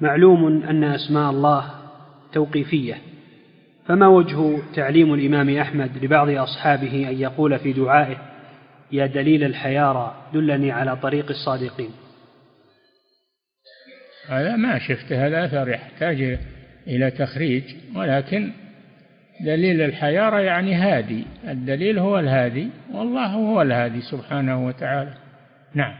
معلوم أن أسماء الله توقيفية. فما وجه تعليم الإمام أحمد لبعض أصحابه أن يقول في دعائه يا دليل الحيارى دلني على طريق الصادقين هذا ما شفت هذا أثر يحتاج إلى تخريج. ولكن دليل الحيارى يعني هادي. الدليل هو الهادي والله هو الهادي سبحانه وتعالى. نعم.